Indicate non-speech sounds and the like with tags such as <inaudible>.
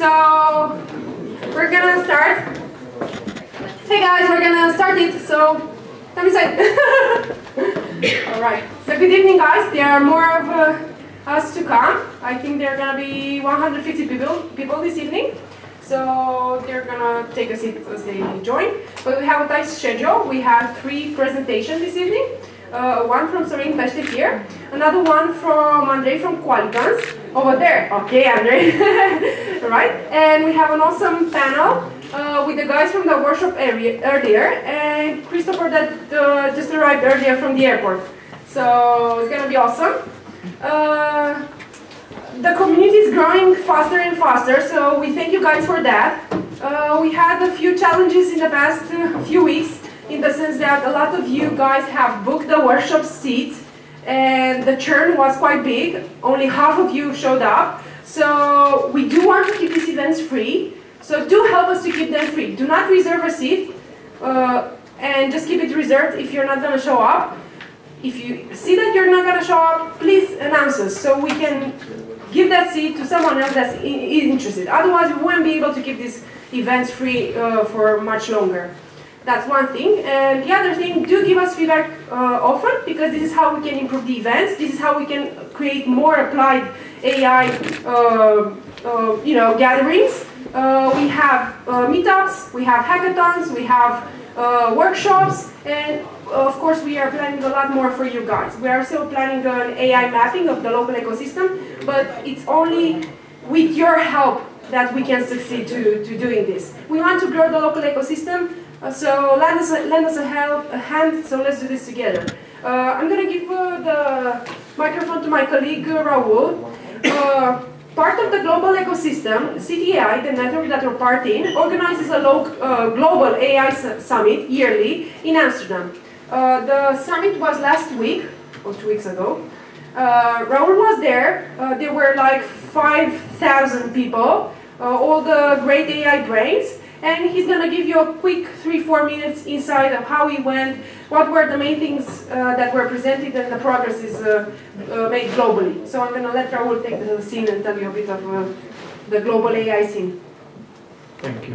So we're gonna start. Hey guys, we're gonna start it. So come inside. <laughs> All right. So good evening, guys. There are more of uh, us to come. I think there are gonna be 150 people people this evening. So they're gonna take a seat as they join. But we have a tight schedule. We have three presentations this evening. Uh, one from Sorin Pește here, another one from Andrei from Qualitans, over there. Okay, Andrei. <laughs> right? And we have an awesome panel uh, with the guys from the workshop area earlier, and Christopher that uh, just arrived earlier from the airport. So it's gonna be awesome. Uh, the community is growing faster and faster, so we thank you guys for that. Uh, we had a few challenges in the past uh, few weeks, in the sense that a lot of you guys have booked the workshop seats, and the churn was quite big. Only half of you showed up. So we do want to keep these events free. So do help us to keep them free. Do not reserve a seat, uh, and just keep it reserved if you're not going to show up. If you see that you're not going to show up, please announce us so we can give that seat to someone else that's interested. Otherwise, we won't be able to keep these events free uh, for much longer. That's one thing. And the other thing, do give us feedback uh, often because this is how we can improve the events. This is how we can create more applied AI, uh, uh, you know, gatherings. Uh, we have uh, meetups, we have hackathons, we have workshops, and of course, we are planning a lot more for you guys. We are still planning an AI mapping of the local ecosystem, but it's only with your help that we can succeed to, to doing this. We want to grow the local ecosystem, uh, so lend us, a, lend us a, help, a hand, so let's do this together. Uh, I'm going to give uh, the microphone to my colleague uh, Raoul. Uh, part of the global ecosystem, City.AI, the network that we're part in, organizes a uh, global AI summit yearly in Amsterdam. Uh, the summit was last week, or two weeks ago. Uh, Raoul was there. Uh, there were like 5,000 people, uh, all the great AI brains. And he's going to give you a quick three, four minutes insight of how he went, what were the main things uh, that were presented, and the progress is uh, made globally. So I'm going to let Raoul take the scene and tell you a bit of the global AI scene. Thank you.